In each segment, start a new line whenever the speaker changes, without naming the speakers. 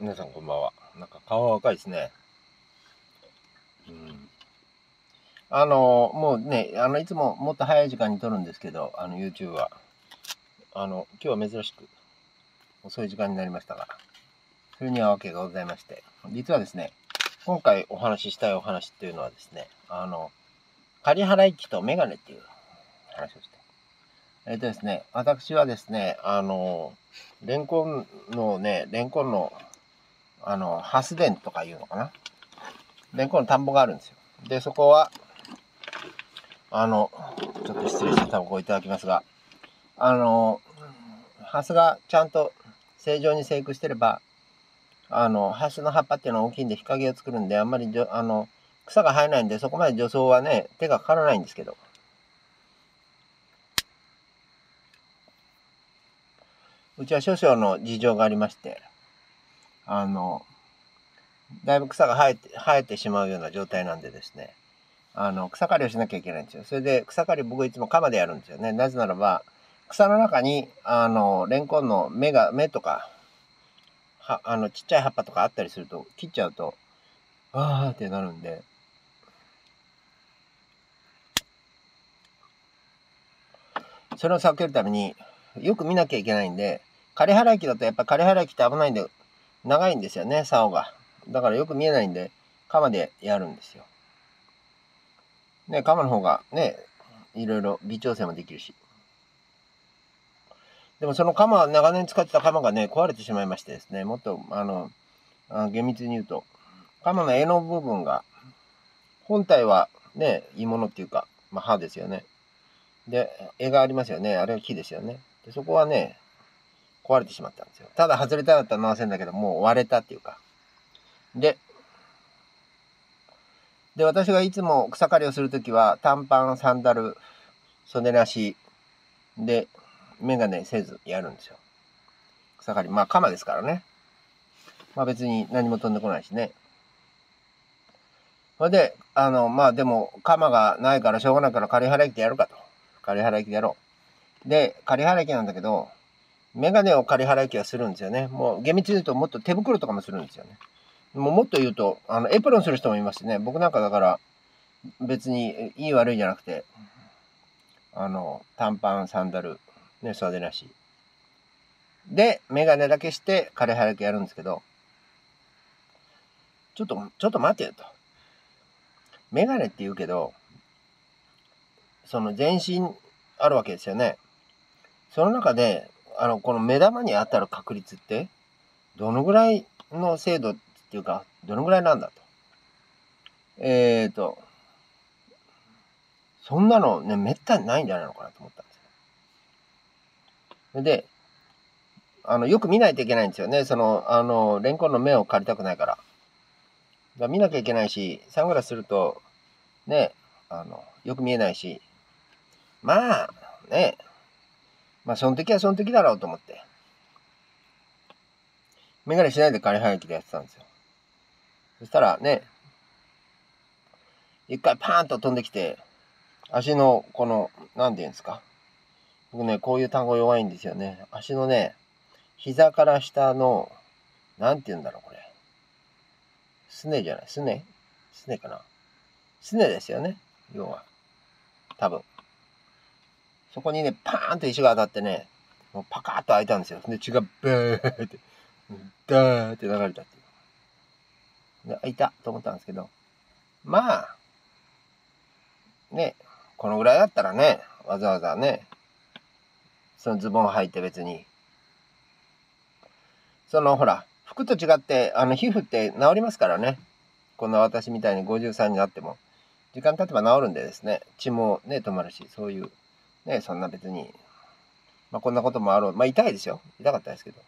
皆さんこんばんは。なんか顔が赤いですね。うん。あの、もうね、あの、いつももっと早い時間に撮るんですけど、あの、YouTube は。あの、今日は珍しく遅い時間になりましたが、それには訳がございまして、実はですね、今回お話ししたいお話っていうのはですね、あの、仮払い機とメガネっていう話をして。えっ、とですね、私はですね、あの、レンコンのね、レンコンの、あの、ハス田とかいうのかな？レンコンの田んぼがあるんですよ。で、そこは、あの、ちょっと失礼してタバコをいただきますが、あの、ハスがちゃんと正常に生育してれば、あの、ハスの葉っぱっていうのは大きいんで日陰を作るんで、あんまりじょ、あの、草が生えないんで、そこまで除草はね、手がかからないんですけど。うちは少々の事情がありまして、あの、だいぶ草が生えて、生えてしまうような状態なんでですね、あの、草刈りをしなきゃいけないんですよ。それで草刈り僕いつも鎌でやるんですよね。なぜならば、草の中に、あの、レンコンの芽が、芽とか、は、あの、ちっちゃい葉っぱとかあったりすると、切っちゃうと、あーってなるんで、それを避けるために、よく見なきゃいけないんで、枯れ払い機だとやっぱ枯れ払い機って危ないんで、長いんですよね、竿が。だからよく見えないんで、鎌でやるんですよ。ね、鎌の方がね、いろいろ微調整もできるし。でもその鎌、長年使ってた鎌がね、壊れてしまいましてですね、もっと、あの、厳密に言うと、鎌の柄の部分が、本体はね、いいものっていうか、まあ、刃ですよね。で、柄がありますよね。あれは木ですよね。でそこはね、壊れてしまったんですよ。ただ外れたかったら直せんだけど、もう割れたっていうか。で、で、私がいつも草刈りをするときは、短パン、サンダル、袖なしで、メガネせずやるんですよ。草刈り。まあ、鎌ですからね。まあ別に何も飛んでこないしね。それで、あの、まあでも、鎌がないからしょうがないから仮払い機でやるかと。仮払い機でやろう。で、仮払い機なんだけど、メガネを仮払い機はするんですよね。もう厳密に言うともっと手袋とかもするんですよね。もうもっと言うと、あの、エプロンする人もいますね。僕なんかだから、別にいい悪いじゃなくて、あの、短パン、サンダル、ね、袖なし。で、メガネだけして仮払いやるんですけど、ちょっと、ちょっと待てよと。メガネって言うけど、その全身あるわけですよね。その中で、あの、この目玉に当たる確率って、どのぐらいの精度っていうか、どのぐらいなんだと。えーと、そんなのね、めったにないんじゃないのかなと思ったんですよ。で、あの、よく見ないといけないんですよね。その、あの、レンコンの目を借りたくないから。だから見なきゃいけないし、サングラスすると、ね、あの、よく見えないし、まあ、ね、まあ、その時はその時だろうと思って。メガネしないで仮早きでやってたんですよ。そしたらね、一回パーンと飛んできて、足の、この、なんて言うんですか。僕ね、こういう単語弱いんですよね。足のね、膝から下の、なんて言うんだろう、これ。すねじゃない、すねすねかな。すねですよね、要は。多分。そこにね、パーンと石が当たってね、もうパカーッと開いたんですよ。で、血がブーって、ダーって流れたっていう。で、開いたと思ったんですけど、まあ、ね、このぐらいだったらね、わざわざね、そのズボン履いて別に、そのほら、服と違って、あの、皮膚って治りますからね。こんな私みたいに53になっても、時間経てば治るんでですね、血もね、止まるし、そういう、ね、そんな別に、まあこんなこともある、まあ痛いですよ。痛かったですけど、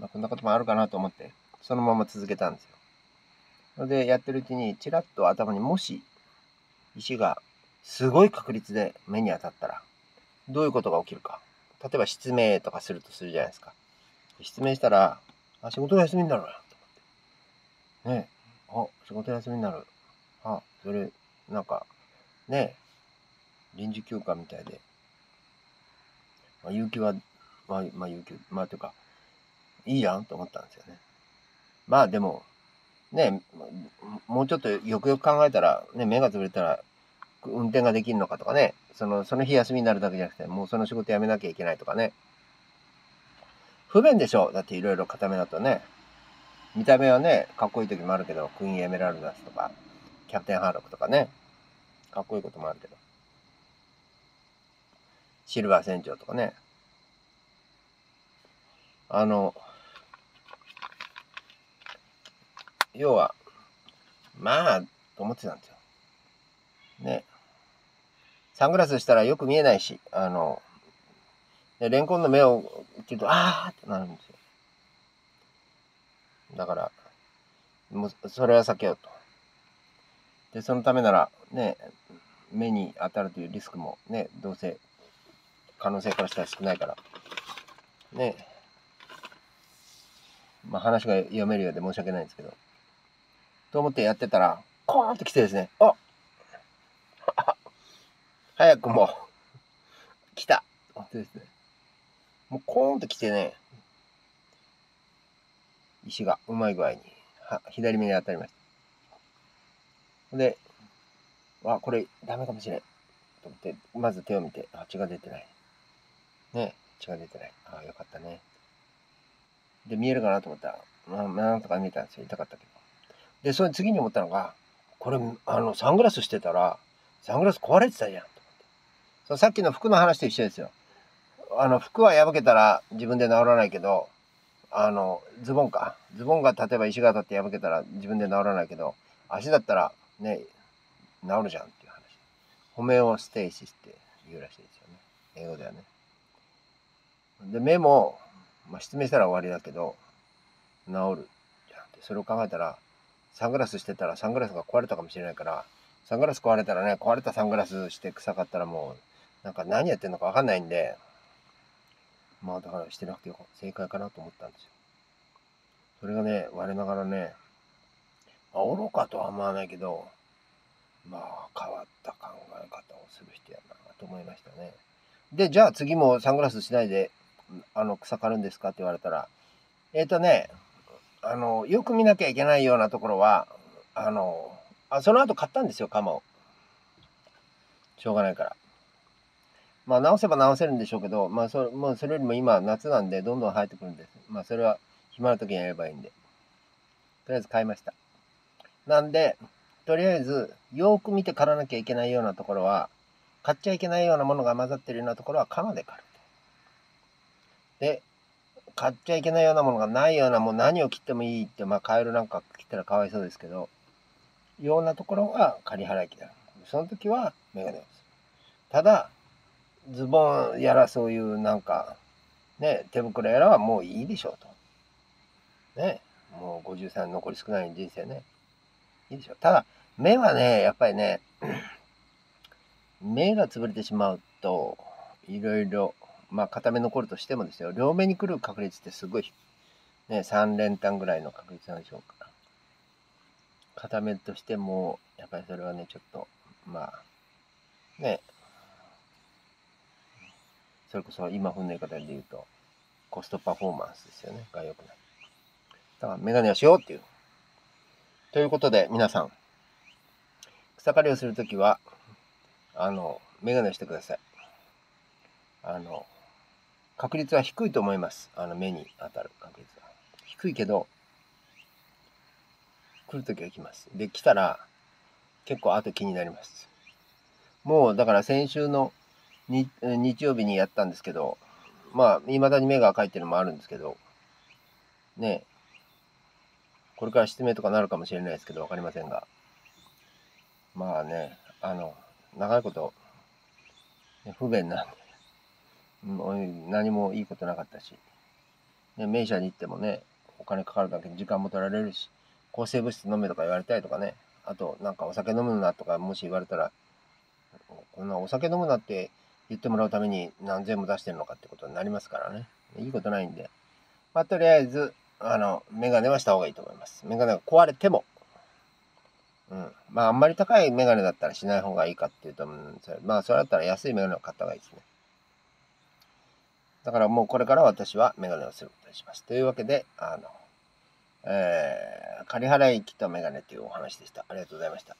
まあこんなこともあるかなと思って、そのまま続けたんですよ。それでやってるうちに、ちらっと頭にもし、石がすごい確率で目に当たったら、どういうことが起きるか。例えば失明とかするとするじゃないですか。失明したら、あ、仕事休みになるな、と思って。ねあ、仕事休みになる。あ、それ、なんか、ね臨時休暇みたいで。まあ、有給は、まあ、まあ、有給、まあ、というか、いいじゃんと思ったんですよね。まあでも、ね、もうちょっとよくよく考えたら、ね、目が潰れたら、運転ができるのかとかね、その、その日休みになるだけじゃなくて、もうその仕事辞めなきゃいけないとかね。不便でしょだっていろいろ固めだとね。見た目はね、かっこいい時もあるけど、クイーンエメラルダスとか、キャプテンハーロックとかね、かっこいいこともあるけど。シルバー船長とかね。あの、要は、まあ、と思ってたんですよ。ね。サングラスしたらよく見えないし、あの、でレンコンの目をって言うと、あーってなるんですよ。だから、もう、それは避けようと。で、そのためなら、ね、目に当たるというリスクもね、どうせ、可能性からしたら少ないから、ね、まあ話が読めるようで申し訳ないんですけど、と思ってやってたら、コーンと来てですね、あ 早くも。来た。ってですね、もうコーンと来てね、石がうまい具合に。は左目に当たりました。で、あ、これダメかもしれん。と思って、まず手を見て、あ、血が出てない。ね、血が出てない。ああ、よかったね。で、見えるかなと思ったら、まあ、なんとか見えたんですよ。痛かったけど。で、それ次に思ったのが、これ、あの、サングラスしてたら、サングラス壊れてたじゃん。と思ってそさっきの服の話と一緒ですよ。あの、服は破けたら自分で治らないけど、あの、ズボンか。ズボンが例えば石が当たって破けたら自分で治らないけど、足だったらね、治るじゃんっていう話。ホメオステイシスって言うらしいですよね。英語ではね。で、目も、まあ、失明したら終わりだけど、治るじゃんって。それを考えたら、サングラスしてたらサングラスが壊れたかもしれないから、サングラス壊れたらね、壊れたサングラスして臭かったらもう、なんか何やってんのかわかんないんで、まあだからしてなくてよ正解かなと思ったんですよ。それがね、我ながらね、まあ、愚かとは思わないけど、まあ変わった考え方をする人やなと思いましたね。で、じゃあ次もサングラスしないで、あの、草刈るんですかって言われたら、えっ、ー、とね、あの、よく見なきゃいけないようなところは、あの、あその後買ったんですよ、鎌を。しょうがないから。まあ、直せば直せるんでしょうけど、まあ、それ、もうそれよりも今、夏なんで、どんどん生えてくるんです。まあ、それは、暇な時にやればいいんで。とりあえず買いました。なんで、とりあえず、よく見て刈らなきゃいけないようなところは、買っちゃいけないようなものが混ざってるようなところは、鎌で刈る。で、買っちゃいけないようなものがないような、もう何を切ってもいいって、まあ、カエルなんか切ったらかわいそうですけど、ようなところは仮払い機だ。その時はメガネをす。ただ、ズボンやらそういうなんか、ね、手袋やらはもういいでしょうと。ね、もう53残り少ない人生ね。いいでしょう。ただ、目はね、やっぱりね、目が潰れてしまうと、いろいろ、まあ、片目残るとしてもですよ、両目に来る確率ってすごい、ね、3連単ぐらいの確率なんでしょうから。片目としても、やっぱりそれはね、ちょっと、まあ、ね、それこそ今風の言い方で言うと、コストパフォーマンスですよね。が良くない。だからメガネをしようっていう。ということで、皆さん、草刈りをするときは、あの、メガネをしてください。あの、確率は低いと思います。あの、目に当たる確率は。低いけど、来るときは来ます。で、来たら、結構後気になります。もう、だから先週の日曜日にやったんですけど、まあ、未だに目が赤いっていうのもあるんですけど、ねこれから失明とかなるかもしれないですけど、わかりませんが、まあね、あの、長いこと、不便なんで、何もいいことなかったし、ね、名車に行ってもね、お金かかるだけ時間も取られるし、抗生物質飲めとか言われたりとかね、あと、なんかお酒飲むなとかもし言われたら、こんなお酒飲むなって言ってもらうために何千も出してるのかってことになりますからね。いいことないんで。まあ、とりあえず、あの、メガネはした方がいいと思います。メガネが壊れても。うん。まあ、あんまり高いメガネだったらしない方がいいかっていうと、うん、まあ、それだったら安いメガネを買った方がいいですね。だからもうこれから私はメガネをすることにします。というわけで、あの、えー、仮払い機とメガネというお話でした。ありがとうございました。